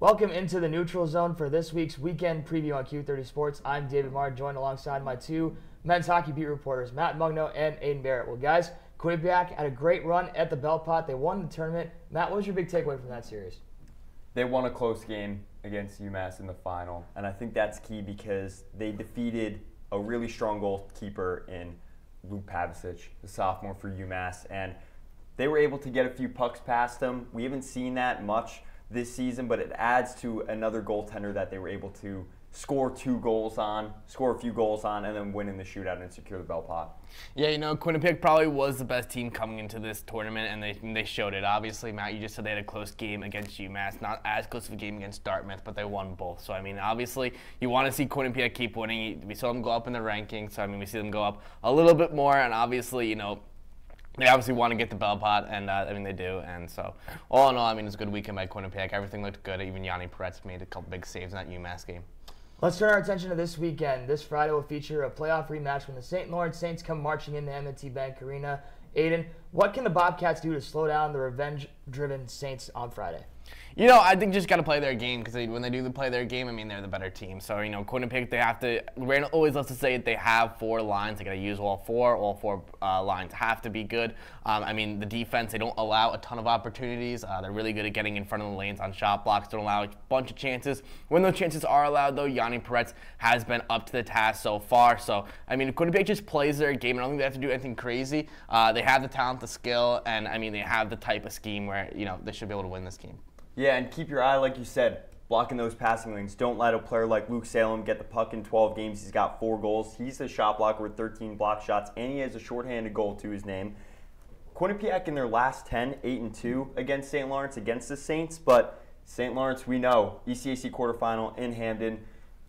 Welcome into the neutral zone for this week's weekend preview on Q30 Sports. I'm David Marr, joined alongside my two men's hockey beat reporters, Matt Mugno and Aiden Barrett. Well, guys, Quinnipiac had a great run at the Bell Pot. They won the tournament. Matt, what was your big takeaway from that series? They won a close game against UMass in the final, and I think that's key because they defeated a really strong goalkeeper in Luke Pavicic, the sophomore for UMass, and they were able to get a few pucks past him. We haven't seen that much this season, but it adds to another goaltender that they were able to score two goals on, score a few goals on, and then win in the shootout and secure the bell pot. Yeah, you know, Quinnipiac probably was the best team coming into this tournament, and they, they showed it. Obviously, Matt, you just said they had a close game against UMass, not as close of a game against Dartmouth, but they won both. So, I mean, obviously, you want to see Quinnipiac keep winning. We saw them go up in the rankings, so, I mean, we see them go up a little bit more, and obviously, you know, they obviously want to get the bell pot, and uh, I mean they do. And so, all in all, I mean it's a good weekend by Quinnipiac. Everything looked good. Even Yanni Perets made a couple big saves in that UMass game. Let's turn our attention to this weekend. This Friday will feature a playoff rematch when the St. Lawrence Saints come marching into M&T Bank Arena. Aiden, what can the Bobcats do to slow down the revenge-driven Saints on Friday? You know, I think just got to play their game because when they do play their game, I mean, they're the better team. So, you know, Quinnipiac, they have to, Randall always loves to say that they have four lines. They got to use all four. All four uh, lines have to be good. Um, I mean, the defense, they don't allow a ton of opportunities. Uh, they're really good at getting in front of the lanes on shot blocks, don't allow a bunch of chances. When those chances are allowed, though, Yanni Perets has been up to the task so far. So, I mean, Quinnipiac just plays their game. I don't think they have to do anything crazy. Uh, they have the talent, the skill, and, I mean, they have the type of scheme where, you know, they should be able to win this game. Yeah, and keep your eye, like you said, blocking those passing lanes. Don't let a player like Luke Salem get the puck in 12 games. He's got four goals. He's a shot blocker with 13 block shots, and he has a shorthanded goal to his name. Quinnipiac in their last 10, 8 and 2 against St. Lawrence, against the Saints, but St. Lawrence, we know, ECAC quarterfinal in Hamden.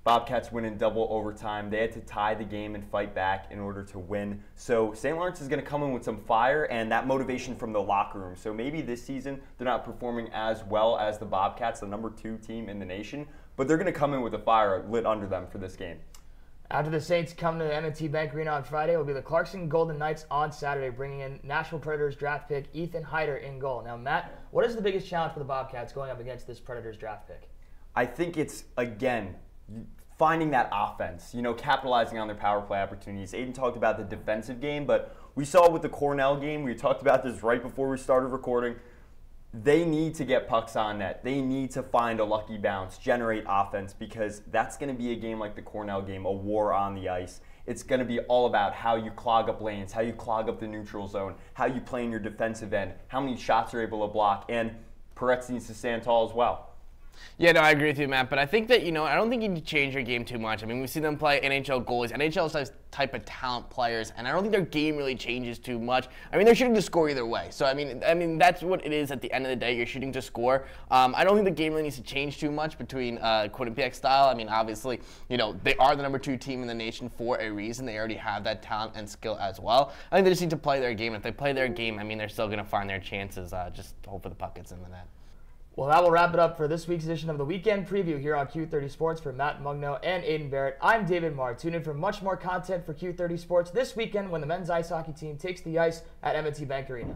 Bobcats win in double overtime. They had to tie the game and fight back in order to win. So St. Lawrence is going to come in with some fire and that motivation from the locker room. So maybe this season they're not performing as well as the Bobcats, the number two team in the nation, but they're going to come in with a fire lit under them for this game. After the Saints come to the M&T Bank Arena on Friday, it will be the Clarkson Golden Knights on Saturday, bringing in Nashville Predators draft pick Ethan Haider in goal. Now, Matt, what is the biggest challenge for the Bobcats going up against this Predators draft pick? I think it's, again, finding that offense, you know, capitalizing on their power play opportunities. Aiden talked about the defensive game, but we saw with the Cornell game, we talked about this right before we started recording. They need to get pucks on net. They need to find a lucky bounce, generate offense, because that's going to be a game like the Cornell game, a war on the ice. It's going to be all about how you clog up lanes, how you clog up the neutral zone, how you play in your defensive end, how many shots you're able to block, and Perets needs to stand tall as well. Yeah, no, I agree with you, Matt. But I think that, you know, I don't think you need to change your game too much. I mean, we see them play NHL goalies. NHL type of talent players, and I don't think their game really changes too much. I mean, they're shooting to score either way. So, I mean, I mean that's what it is at the end of the day. You're shooting to score. Um, I don't think the game really needs to change too much between uh, Quinnipiac style. I mean, obviously, you know, they are the number two team in the nation for a reason. They already have that talent and skill as well. I think they just need to play their game. If they play their game, I mean, they're still going to find their chances. Uh, just hope for the puck gets in the net. Well, that will wrap it up for this week's edition of the Weekend Preview here on Q30 Sports for Matt Mugno and Aiden Barrett. I'm David Marr. Tune in for much more content for Q30 Sports this weekend when the men's ice hockey team takes the ice at M&T Bank Arena.